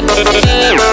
Yeah.